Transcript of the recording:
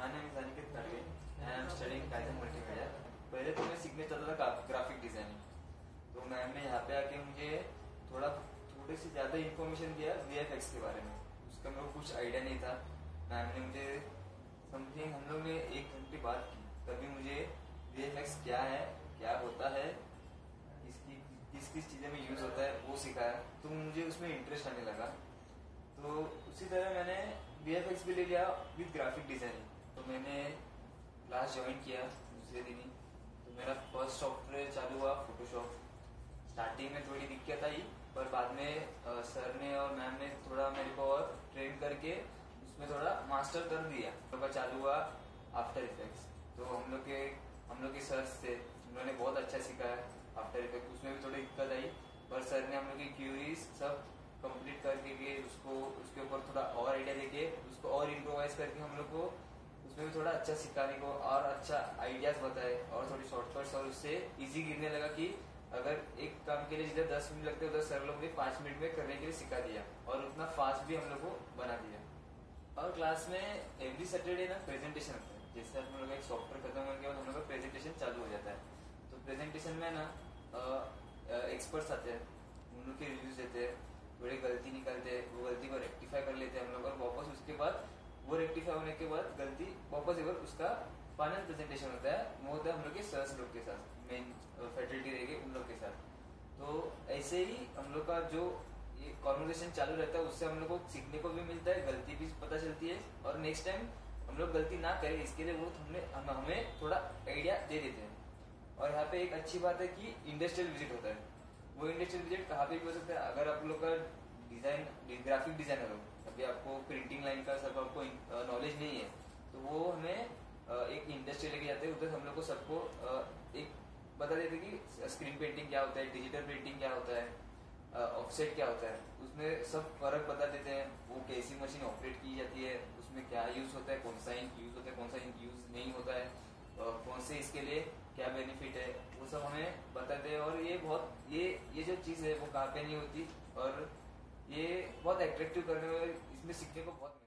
My name is Aniket Tadwe and I am studying Kaizen पहले तो मैं सीखने चाहता था ग्राफिक डिज़ाइनिंग तो मैम ने यहाँ पे आके मुझे थोड़ा थोड़े से ज़्यादा इन्फॉर्मेशन दिया वी के बारे में। उसका मेरे को कुछ आइडिया नहीं था। मैम ने मुझे समथिंग हम लोग ने एक घंटे बात की। तभी मुझे वीएफएक्स क्या है, क्या होता है, इसकी, किस किस चीज़ें में यूज़ होता है, वो सिखाया। तो मुझे उसमें इंटरेस्ट आने लगा। तो उसी तरह मैंने बी भी ले लिया विद ग्राफिक डिज़ाइनिंग तो मैंने क्लास ज्वाइन किया दूसरे दिन ही। तो मेरा फ़र्स्ट सॉफ्टवेयर चालू हुआ फोटोशॉप स्टार्टिंग में थोड़ी दिक्कत आई, पर बाद में सर ने और मैम ने थोड़ा मेरे को और ट्रेन करके उसमें थोड़ा मास्टर कर दिया। तो चालू हुआ आफ्टर इफेक्ट्स तो हम लोग के, हम लोग के सर थे, उन्होंने बहुत अच्छा सिखाया आफ्टर इफ़ेक्ट उसमें भी थोड़ी दिक्कत आई, पर सर ने हम लोग की क्यूरीज सब कंप्लीट करके उसको, उसके ऊपर थोड़ा और आइडिया देके, उसको और इम्प्रोवाइज करके हम लोग को उसमें थोड़ा अच्छा सिखाने को और अच्छा आइडियाज़ बताए और थोड़ी शॉर्टकट्स और उससे इजी गिरने लगा कि अगर एक काम के लिए जिधर दस मिनट लगते उधर सर लोग ने पाँच मिनट में करने के लिए सिखा दिया और उतना फास्ट भी हम लोग को बना दिया। और क्लास में एवरी सैटरडे ना प्रेजेंटेशन होता है। जैसे हम लोग एक सॉफ्टवेयर खत्म होने के बाद हम लोग का प्रेजेंटेशन चालू हो जाता है। तो प्रेजेंटेशन में ना एक्सपर्ट्स आते हैं। उन लोग के रिव्यूज़ देते हैं थोड़ी गलती निकालते हैं वो गलती को रेक्टिफाई कर लेते हैं हम लोग और वापस उसके बाद वो रेक्टिफाई होने के बाद गलती वापस एक बार उसका फाइनल प्रेजेंटेशन होता है वो होता है हम लोग के सर्स लोग के साथ मेन फैकल्टी रहेगी उन लोग के साथ। तो ऐसे ही हम लोग का जो ये कॉन्वर्जेशन चालू रहता है उससे हम लोग को सीखने को भी मिलता है गलती भी पता चलती है और नेक्स्ट टाइम हम लोग गलती ना करें इसके लिए वो हमने हम, हमें थोड़ा आइडिया दे देते हैं। और यहाँ पे एक अच्छी बात है कि इंडस्ट्रियल विज़िट होता है। वो इंडस्ट्रियल विज़िट कहाँ पे भी हो सकता है? अगर आप लोग का डिज़ाइन ग्राफिक डिज़ाइनर हो अभी आपको प्रिंटिंग लाइन का सब आपको नॉलेज नहीं है तो वो हमें एक इंडस्ट्री लेके जाते हैं, उधर हम लोग को सबको एक बता देते कि स्क्रीन पेंटिंग क्या होता है डिजिटल प्रिंटिंग क्या होता है ऑफसेट क्या होता है। उसमें सब फ़र्क बता देते हैं, वो कैसी मशीन ऑपरेट की जाती है, उसमें क्या यूज़ होता है, कौन सा इंक यूज़ होता है, कौन सा इंक यूज़ नहीं होता है कौन से इसके लिए क्या बेनिफिट है, वो सब हमें बताते हैं। और ये बहुत, ये ये जो चीज़ है, वो कहाँ पे नहीं होती, और ये बहुत अट्रैक्टिव करने में, इसमें सीखने को बहुत